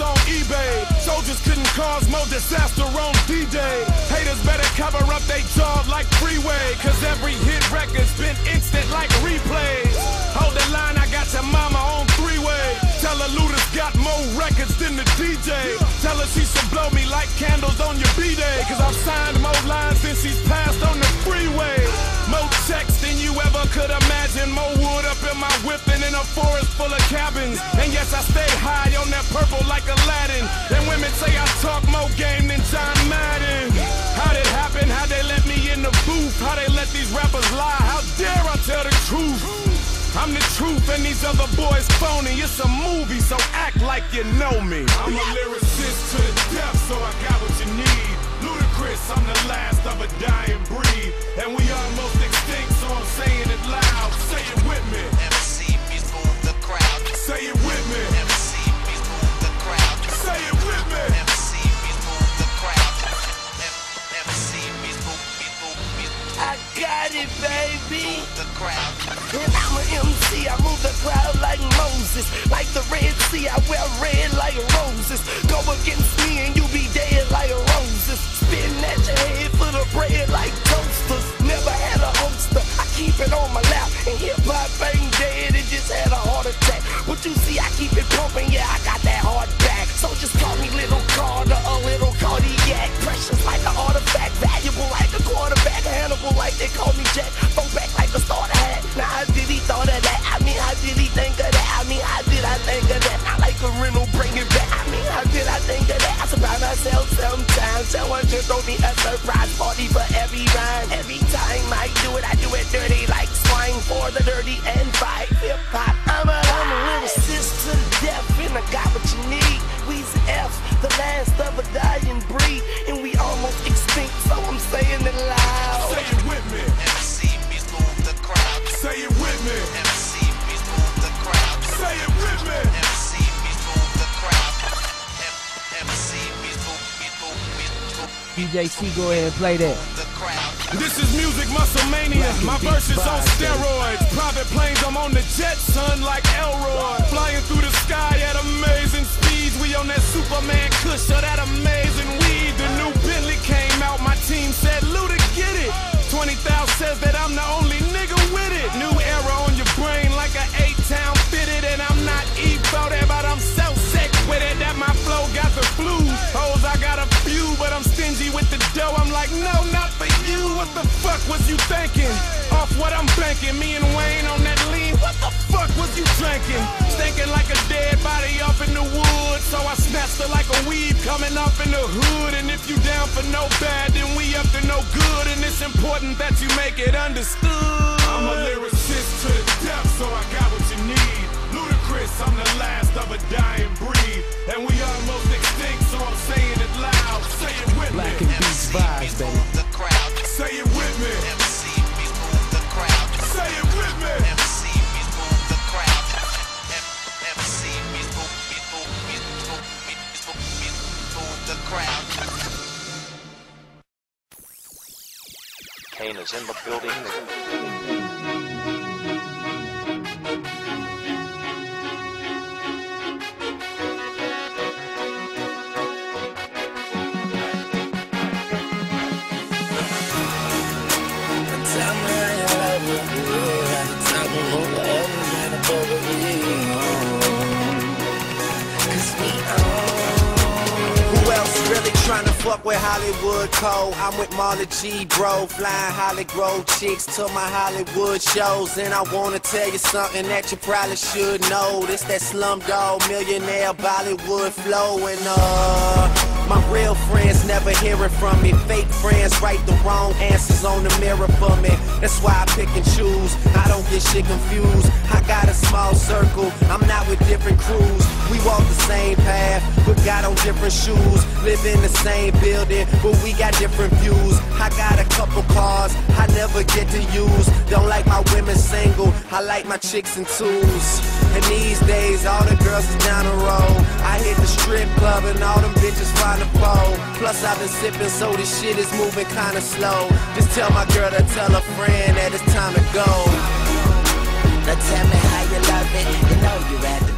on eBay. Soldiers couldn't cause more disaster on D-Day. Haters better cover up they jaw like freeway. Cause every hit record's been instant like replays. Hold the line, I got your mama on three-way. Tell her Luda's got more records than the DJ. Tell her she should blow me like candles on your B-Day. Cause I've signed more lines than she's passed on the freeway. More checks than you ever could imagine. More in a forest full of cabins. And yes, I stay high on that purple like Aladdin. And women say I talk more game than John Madden. How did it happen? How they let me in the booth? How they let these rappers lie? How dare I tell the truth? I'm the truth and these other boys phony. It's a movie, so act like you know me. I'm a lyricist to the death, so I got what you need. Ludacris, I'm the last of a dying breed. And we almost extinct, so I'm saying it loud. Say it with me. Someone just throw me a surprise party for every rhyme. Every time I do it, I do it dirty like swine for the dirty and fight hip hop. I'm a, I'm a lyricist to the death, and I got what you need. Weezy F, the last of a dying breed, DJ C, go ahead and play that. the crowd. This is music muscle mania. My verse is on steroids. Private planes, I'm on the jet, son, like Elroy. Flying through the sky at amazing speeds. We on that Superman kush or that amazing weed. The new Bentley came out. My team said, Luda, get it. 20,000 says that I'm the only nigga with it. New era on your brain like an eight-town fitted. And I'm not Evo there, but I'm so sick with it that my flow got the blues. Was you thinking? Off what I'm banking, me and Wayne on that lean. What the fuck was you drinking? Stinking like a dead body up in the woods. So I snatched her like a weed coming up in the hood. And if you down for no bad, then we up to no good. And it's important that you make it understood. I'm a lyricist to the death, so I Kane is in the building. Fuck with Hollywood Cole? I'm with Marla G, bro. Flying Hollywood chicks to my Hollywood shows. And I wanna tell you something that you probably should know. This that slumdog millionaire Bollywood flow. And uh, my real friends never hearing from me. Fake friends write the wrong answers on the mirror for me. That's why I pick and choose. I don't get shit confused. I got a small circle. I'm not with different crews. We walk the same path, but got on different shoes. Live in the same building, but we got different views. I got a couple cars I never get to use. Don't like my women single. I like my chicks in twos. And these days, all the girls is down the road. I hit the strip club and all them bitches find a pole. Plus, I've been sipping, so this shit is moving kinda slow. Just tell my girl to tell a friend that it's time to go. Now tell me how you love it. You know you're at the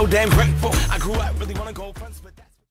so damn grateful.